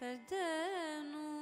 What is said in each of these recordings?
ಕದನು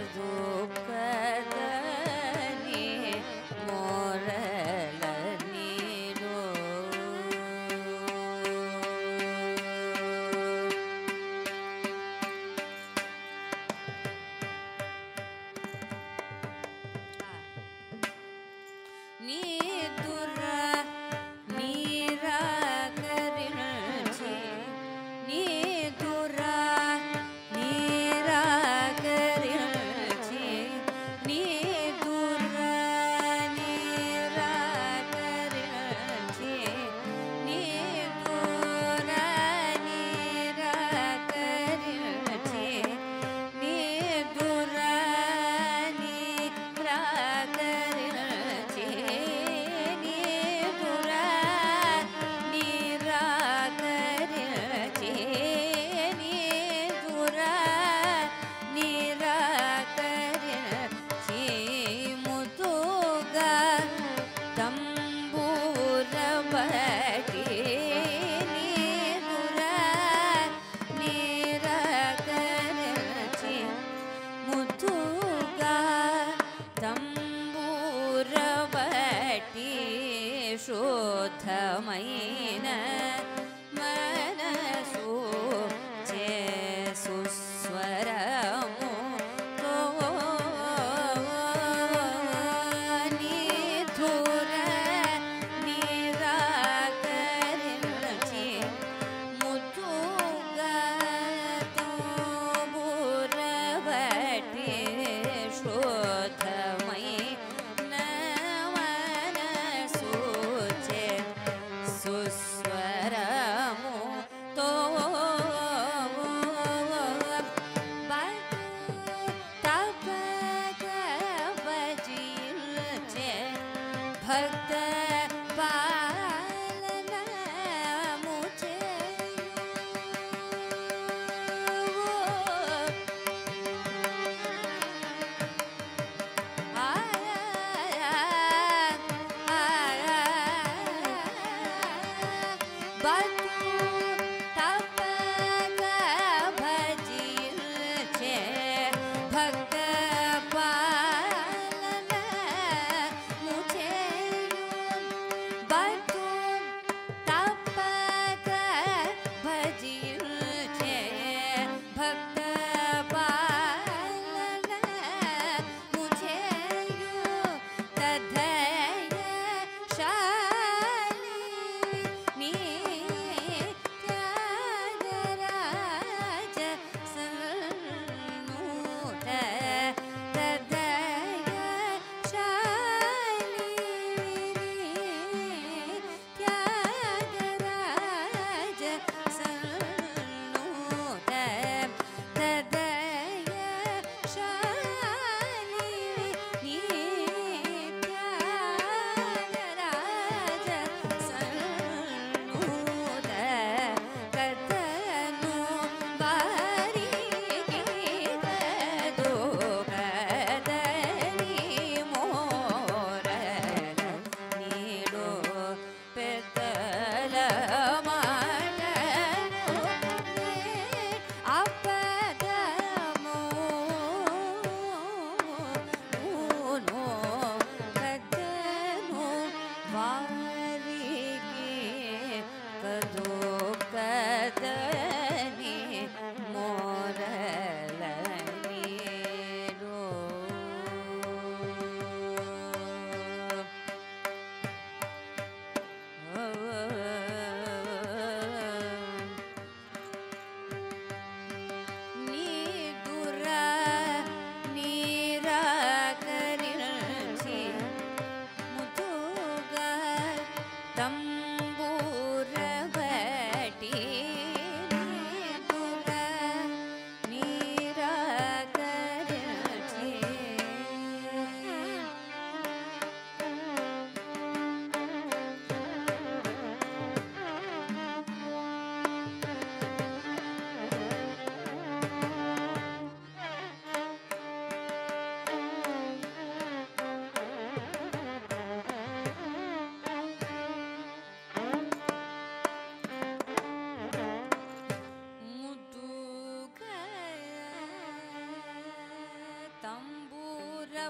azul.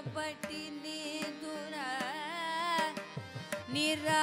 Tambura ಪಟಿ ನಿದುರ ನಿರಾ